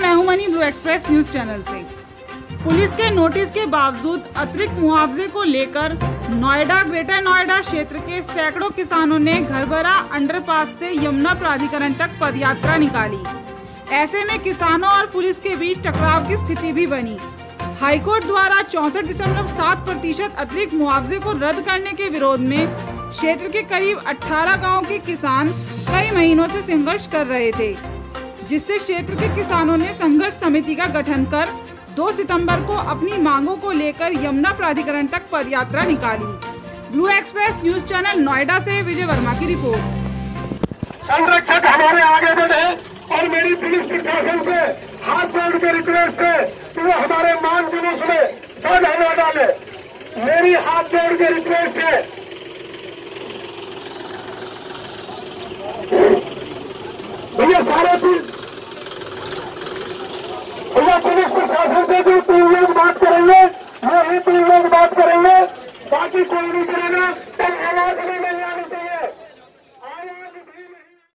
बनी Blue Express News channel से। Police के नोटिस के बावजूद अतिरिक्त मुआवजे को लेकर नोएडा, ग्रेटर नोएडा क्षेत्र के सैकड़ों किसानों ने घरबरा अंडरपास से यमुना प्राधिकरण तक पदयात्रा निकाली। ऐसे में किसानों और पुलिस के बीच टकराव की स्थिति भी बनी। हाईकोर्ट द्वारा चौसठ दशमलव सात प्रतिशत अतिरिक्त मुआवजे को रद्द करने के विरोध में क्षेत्र के करीब 18 गाँव के किसान कई महीनों से संघर्ष कर रहे थे। जिससे क्षेत्र के किसानों ने संघर्ष समिति का गठन कर 2 सितंबर को अपनी मांगों को लेकर यमुना प्राधिकरण तक पदयात्रा निकाली। Blue Express News channel Noida से विजय वर्मा की रिपोर्ट। संरक्षक हमारे आगे बढ़े और मेरी पुलिस प्रशासन से हाथ जोड़ के रिक्वेस्ट है कि वो हमारे मान जुलूस में न डाले मेरी हाथ जोड़ के रिक्वेस्ट है भैया, सारे पुलिस भैया पुलिस प्रशासन से भी तीन लोग बात करेंगे वो ही तीन लोग बात करेंगे बाकी कोई नहीं करेगा तब आवाज़ नहीं